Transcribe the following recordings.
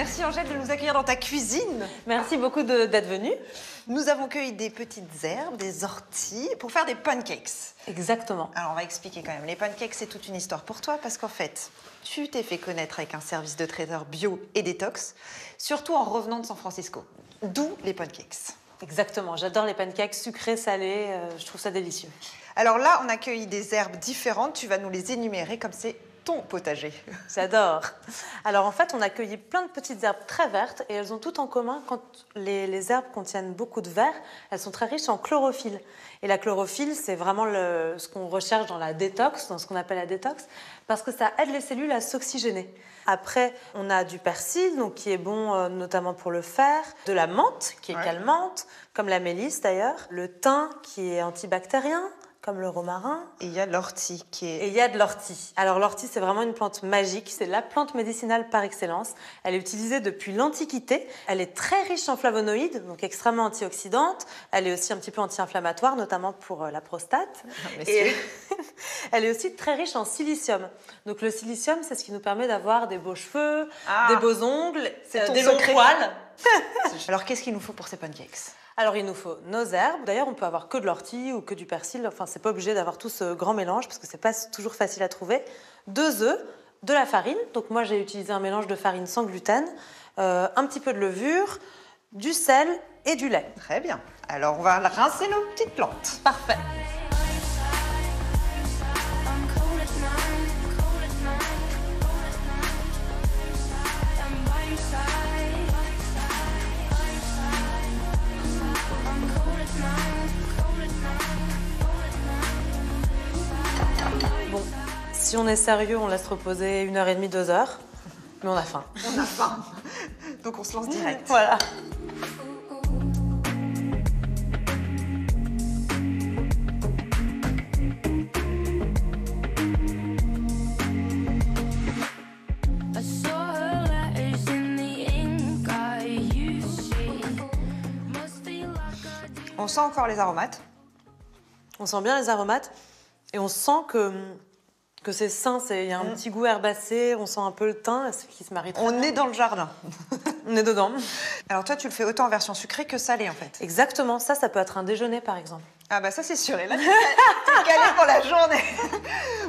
Merci Angèle de nous accueillir dans ta cuisine. Merci beaucoup d'être venue. Nous avons cueilli des petites herbes, des orties pour faire des pancakes. Exactement. Alors on va expliquer quand même. Les pancakes, c'est toute une histoire pour toi parce qu'en fait, tu t'es fait connaître avec un service de traiteur bio et détox, surtout en revenant de San Francisco. D'où les pancakes. Exactement. J'adore les pancakes sucrés, salés. euh, je trouve ça délicieux. Alors là, on a cueilli des herbes différentes. Tu vas nous les énumérer comme c'est ton potager. J'adore. Alors en fait, on a cueilli plein de petites herbes très vertes et elles ont tout en commun quand les, les herbes contiennent beaucoup de verre, elles sont très riches en chlorophylle. Et la chlorophylle, c'est vraiment le- ce qu'on recherche dans la détox, dans ce qu'on appelle la détox, parce que ça aide les cellules à s'oxygéner. Après, on a du persil, donc qui est bon euh, notamment pour le fer, de la menthe, qui est Ouais. calmante, comme la mélisse d'ailleurs, le thym, qui est antibactérien, comme le romarin, Et il y a l'ortie qui et est. il y a de l'ortie. Alors l'ortie, c'est vraiment une plante magique. C'est la plante médicinale par excellence. Elle est utilisée depuis l'Antiquité. Elle est très riche en flavonoïdes, donc extrêmement antioxydante. Elle est aussi un petit peu anti-inflammatoire, notamment pour euh, la prostate. messieurs. Et elle est aussi très riche en silicium. Donc le silicium, c'est ce qui nous permet d'avoir des beaux cheveux, Ah. des beaux ongles, euh, des longs poils. Alors qu'est-ce qu'il nous faut pour ces pancakes? Alors il nous faut nos herbes. D'ailleurs, on peut avoir que de l'ortie ou que du persil. Enfin, c'est pas obligé d'avoir tout ce grand mélange parce que c'est pas toujours facile à trouver. Deux œufs, de la farine. Donc moi, j'ai utilisé un mélange de farine sans gluten, euh, un petit peu de levure, du sel et du lait. Très bien. Alors on va rincer nos petites plantes. Parfait. Si on est sérieux, on laisse reposer une heure et demie, deux heures. Mais on a faim. On a faim. Donc on se lance direct. Voilà. On sent encore les aromates. On sent bien les aromates et on sent que, que c'est sain. Il y a un petit goût herbacé, on sent un peu le thym, ce qui se marie très On bien. est dans le jardin. On est dedans. Alors toi, tu le fais autant en version sucrée que salée en fait. Exactement, ça, ça peut être un déjeuner par exemple. Ah bah ça c'est sûr. Et là, t'es calé pour la journée.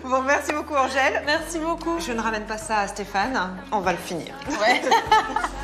Bon, merci beaucoup Angèle. Merci beaucoup. Je ne ramène pas ça à Stéphane. On va le finir. Ouais.